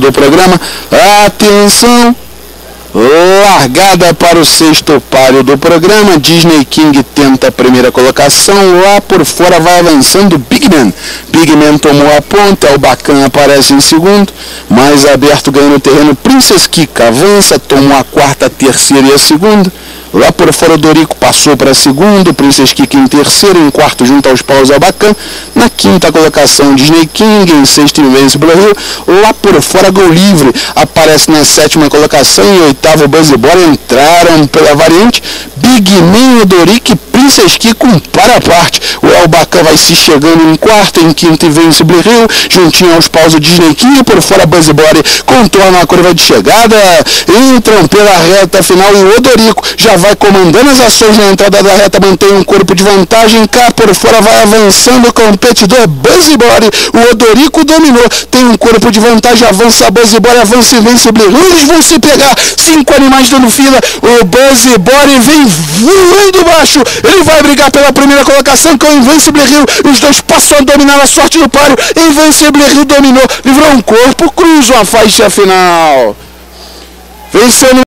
do programa. Atenção! Largada para o sexto páreo do programa, Disney King tenta a primeira colocação, lá por fora vai avançando Big Man. Big Man tomou a ponta, o Bacan aparece em segundo, mais aberto ganhando terreno, Princess Kika avança, tomou a quarta, a terceira e a segunda. Lá por fora Dorico passou para segundo, Princess Kika em terceiro, em quarto junto aos paus Albacan. Na quinta colocação Disney King, em sexto Invincible Hill. Lá por fora Gol Livre aparece na sétima colocação e oitavo Buzzy Boy entraram pela variante. Big Man, Dorico e Princess Kika um para a parte. O Albacan vai se chegando em quarto, em quinto Invincible Hill, juntinho aos paus o Disney King, por fora Buzzy Boy contorna a curva de chegada, entram pela reta final e o Odorico já vai comandando as ações na entrada da reta, mantém um corpo de vantagem, cá por fora vai avançando o competidor Buzzy Body, o Odorico dominou, tem um corpo de vantagem, avança Buzzy Body, avança Invincible, eles vão se pegar, cinco animais dando fila, o Buzzy Body vem voando baixo, ele vai brigar pela primeira colocação com o Invincible Hill, os dois passam a dominar a sorte do páreo, Invincible Hill dominou, livrou um corpo, cruza a faixa final. Venceu